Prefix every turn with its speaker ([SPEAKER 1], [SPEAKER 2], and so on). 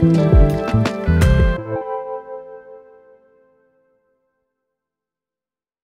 [SPEAKER 1] Bye.